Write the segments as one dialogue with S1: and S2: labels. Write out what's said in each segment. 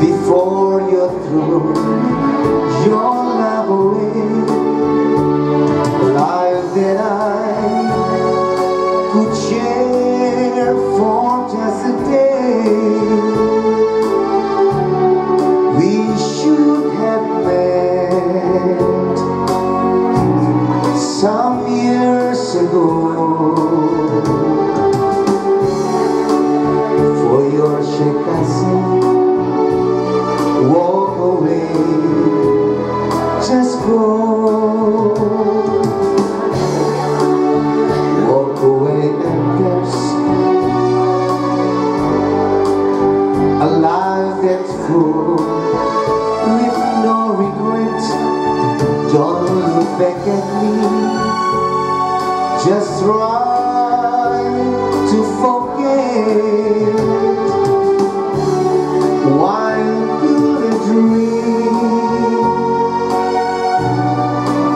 S1: before you're through For your walk away, just go. Walk away and a life that's full with no. Don't look back at just try to forget While good dream.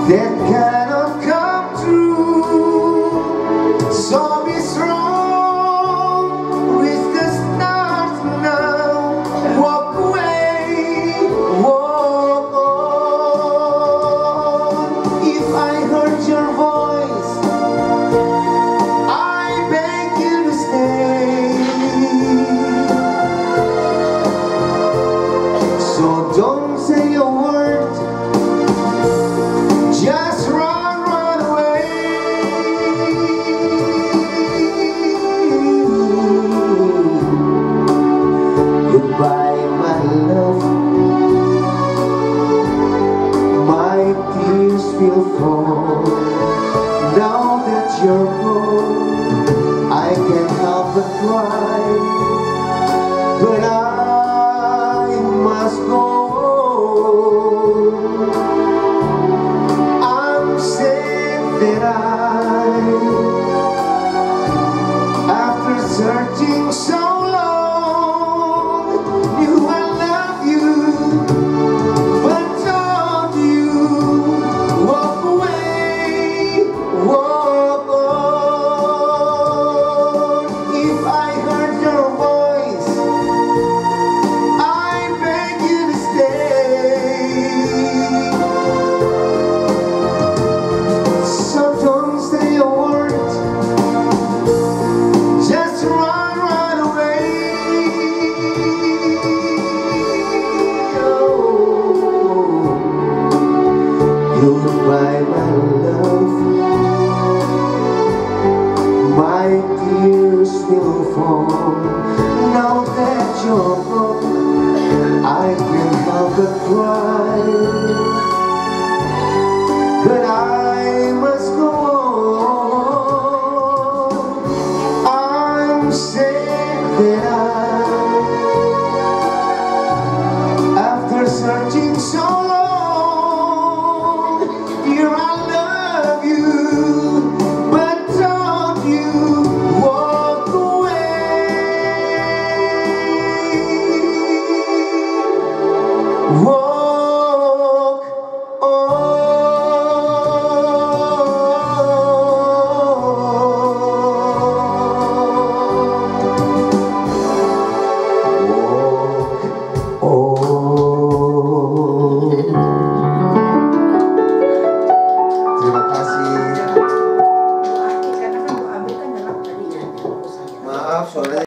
S1: That kind my tears still fall. Now that you're gone I can help but cry